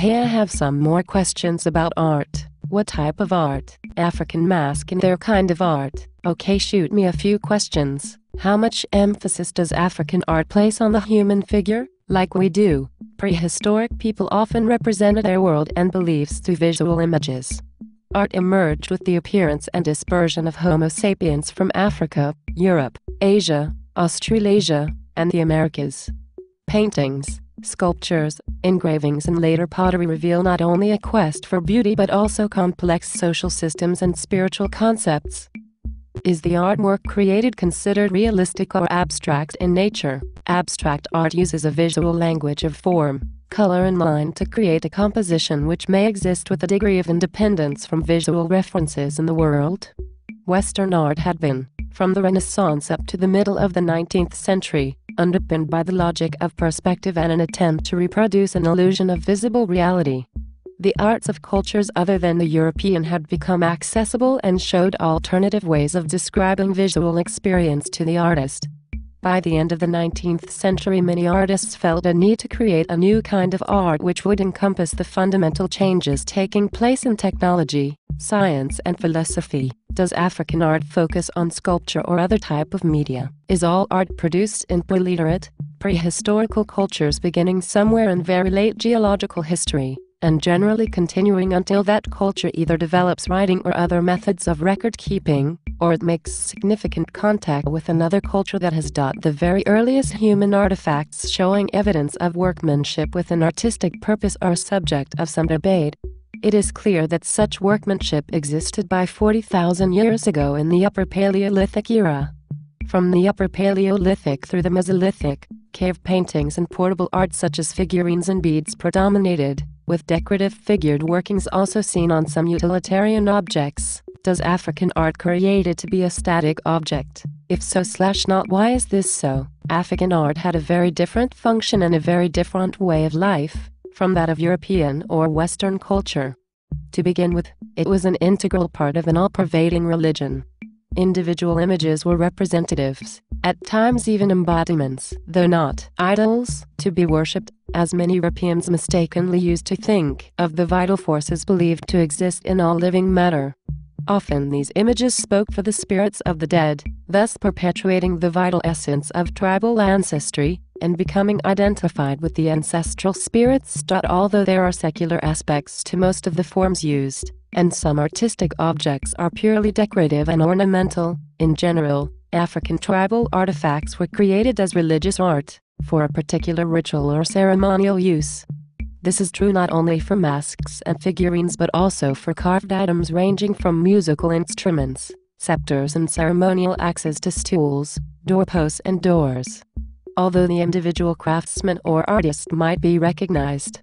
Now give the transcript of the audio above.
Hey, I have some more questions about art. What type of art? African mask and their kind of art. Okay, shoot me a few questions. How much emphasis does African art place on the human figure? Like we do. Prehistoric people often represented their world and beliefs through visual images. Art emerged with the appearance and dispersion of Homo sapiens from Africa, Europe, Asia, Australasia, and the Americas. Paintings, sculptures, engravings, and later pottery reveal not only a quest for beauty but also complex social systems and spiritual concepts. Is the artwork created considered realistic or abstract in nature? Abstract art uses a visual language of form, color, and line to create a composition which may exist with a degree of independence from visual references in the world. Western art had been, from the Renaissance up to the middle of the 19th century, underpinned by the logic of perspective and an attempt to reproduce an illusion of visible reality. The arts of cultures other than the European had become accessible and showed alternative ways of describing visual experience to the artist. By the end of the 19th century, many artists felt a need to create a new kind of art which would encompass the fundamental changes taking place in technology, science, and philosophy. Does African art focus on sculpture or other type of media? Is all art produced in pre-literate, prehistorical cultures beginning somewhere in very late geological history? and generally continuing until that culture either develops writing or other methods of record keeping, or it makes significant contact with another culture that has dot the very earliest human artifacts showing evidence of workmanship with an artistic purpose are subject of some debate. It is clear that such workmanship existed by 40,000 years ago in the Upper Paleolithic era. From the Upper Paleolithic through the Mesolithic, cave paintings and portable art such as figurines and beads predominated with decorative figured workings also seen on some utilitarian objects. Does African art created to be a static object? If so slash not why is this so? African art had a very different function and a very different way of life from that of European or Western culture. To begin with, it was an integral part of an all-pervading religion. Individual images were representatives, at times even embodiments, though not idols, to be worshipped, as many Europeans mistakenly used to think of the vital forces believed to exist in all living matter. Often these images spoke for the spirits of the dead, thus perpetuating the vital essence of tribal ancestry and becoming identified with the ancestral spirits. Although there are secular aspects to most of the forms used, and some artistic objects are purely decorative and ornamental, in general, African tribal artifacts were created as religious art, for a particular ritual or ceremonial use. This is true not only for masks and figurines but also for carved items ranging from musical instruments, scepters and ceremonial axes to stools, doorposts and doors. Although the individual craftsman or artist might be recognized,